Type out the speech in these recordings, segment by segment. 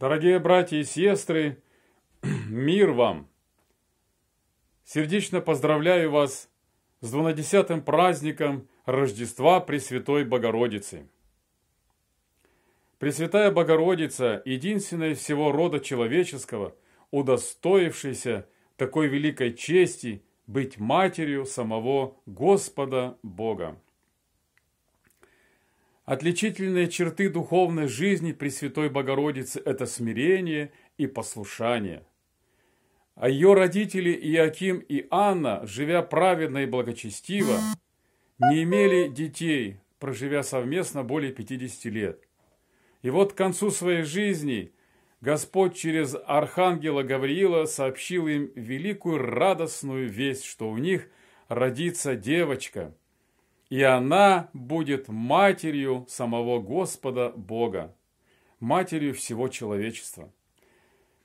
Дорогие братья и сестры, мир вам! Сердечно поздравляю вас с двунадесятым праздником Рождества Пресвятой Богородицы. Пресвятая Богородица, единственная всего рода человеческого, удостоившаяся такой великой чести быть матерью самого Господа Бога. Отличительные черты духовной жизни Пресвятой Богородицы – это смирение и послушание. А ее родители Иаким и Анна, живя праведно и благочестиво, не имели детей, проживя совместно более 50 лет. И вот к концу своей жизни Господь через архангела Гавриила сообщил им великую радостную весть, что у них родится девочка – и она будет матерью самого Господа Бога, матерью всего человечества.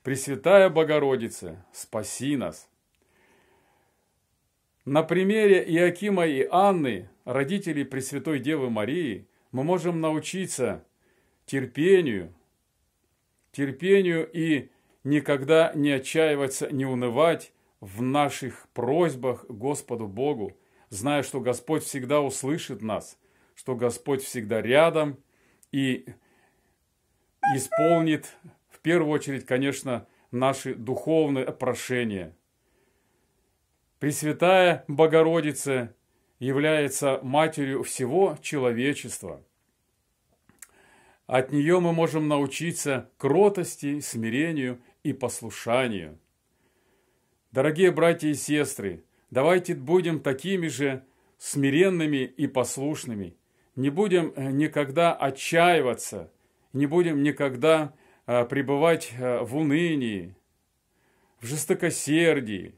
Пресвятая Богородица, спаси нас! На примере Иакима и Анны, родителей Пресвятой Девы Марии, мы можем научиться терпению, терпению и никогда не отчаиваться, не унывать в наших просьбах Господу Богу, зная, что Господь всегда услышит нас, что Господь всегда рядом и исполнит в первую очередь, конечно, наши духовные прошения. Пресвятая Богородица является матерью всего человечества. От нее мы можем научиться кротости, смирению и послушанию. Дорогие братья и сестры, Давайте будем такими же смиренными и послушными. Не будем э, никогда отчаиваться, не будем никогда э, пребывать э, в унынии, в жестокосердии.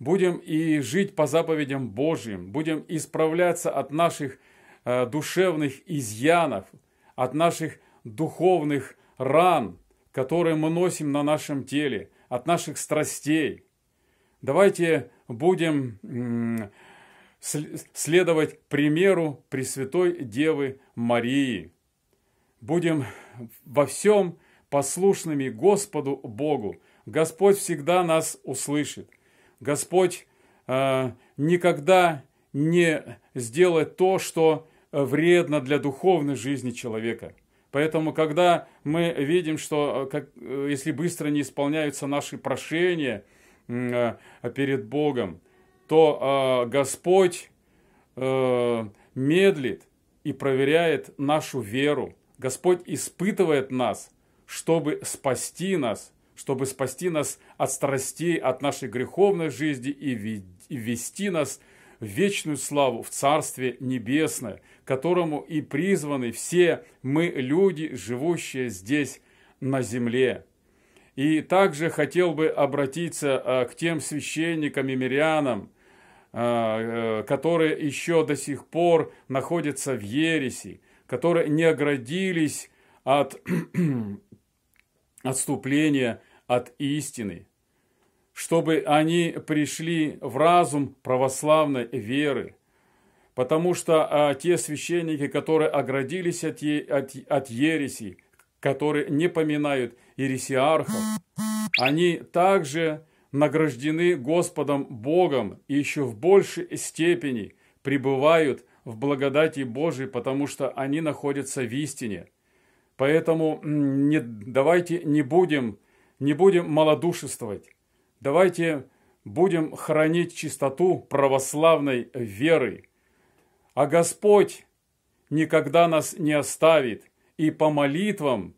Будем и жить по заповедям Божьим, будем исправляться от наших душевных изъянов, от наших духовных ран, которые мы носим на нашем теле, от наших страстей. Давайте будем следовать примеру Пресвятой Девы Марии. Будем во всем послушными Господу Богу. Господь всегда нас услышит. Господь э, никогда не сделает то, что вредно для духовной жизни человека. Поэтому, когда мы видим, что э, как, э, если быстро не исполняются наши прошения – перед Богом, то э, Господь э, медлит и проверяет нашу веру. Господь испытывает нас, чтобы спасти нас, чтобы спасти нас от страстей, от нашей греховной жизни и ввести нас в вечную славу, в Царствие Небесное, которому и призваны все мы, люди, живущие здесь на земле. И также хотел бы обратиться а, к тем священникам и мирянам, а, э, которые еще до сих пор находятся в ереси, которые не оградились от отступления от истины, чтобы они пришли в разум православной веры, потому что а, те священники, которые оградились от, от, от ереси, которые не поминают ересиархов, они также награждены Господом Богом и еще в большей степени пребывают в благодати Божией, потому что они находятся в истине. Поэтому не, давайте не будем, не будем малодушествовать. Давайте будем хранить чистоту православной веры. А Господь никогда нас не оставит – и по молитвам,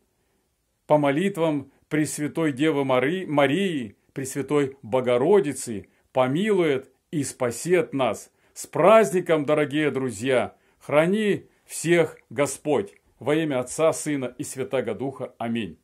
по молитвам Пресвятой Девы Марии, Марии, Пресвятой Богородицы, помилует и спасет нас. С праздником, дорогие друзья! Храни всех Господь! Во имя Отца, Сына и Святаго Духа. Аминь.